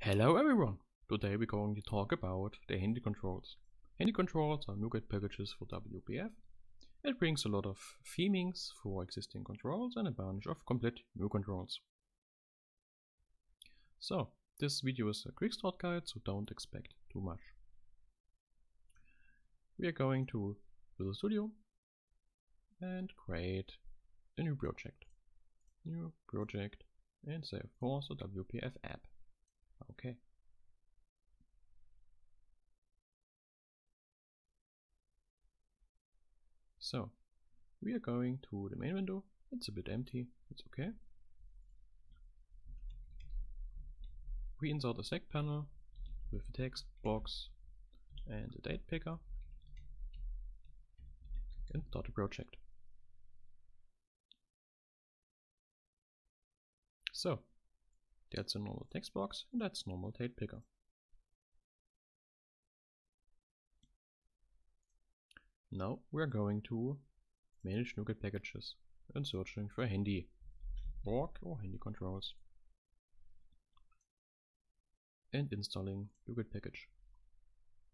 Hello everyone! Today we're going to talk about the HandyControls. Handy controls are NuGet packages for WPF. It brings a lot of themings for existing controls and a bunch of complete new controls. So, this video is a quick start guide, so don't expect too much. We are going to Visual Studio and create a new project. New project and say of course a WPF app. Okay. So, we are going to the main window. It's a bit empty, it's okay. We insert a StackPanel with a text box and a date picker and start a project. So, that's er a normal text box er and that's normal date picker. Now we're going to manage NuGet packages and searching for handy or HandyControls and installing NuGet package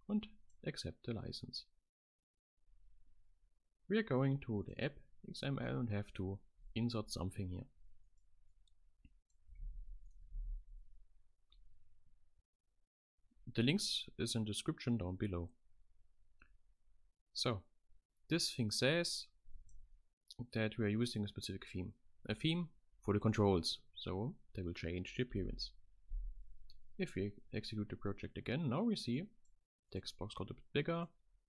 and accept the license. We are going to the app XML and have to insert something here. The links is in description down below. So, this thing says that we are using a specific theme. A theme for the controls, so they will change the appearance. If we execute the project again, now we see text box got a bit bigger,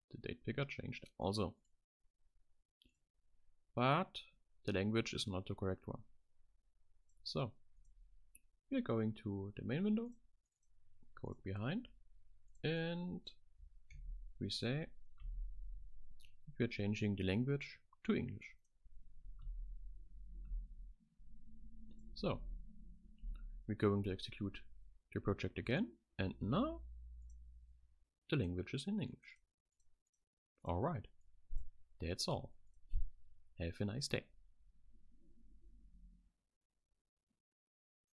the date picker changed also. But the language is not the correct one. So, we are going to the main window code behind and we say we are changing the language to English. So we're going to execute the project again and now the language is in English. Alright, that's all. Have a nice day.